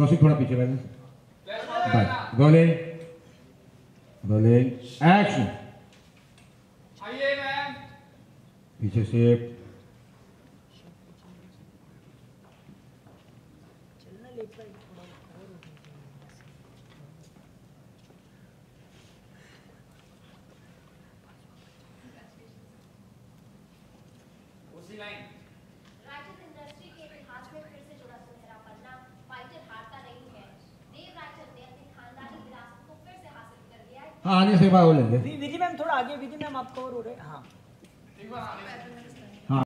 कौशिक थोड़ा पीछे बैठे रोलिंग रोलिंग एक्शन पीछे से उसी लाइन है, आने से बात हो लेंगे विधि मैम, थोड़ा आगे, विधि मैम, आप कवर हो रहे हैं हाँ।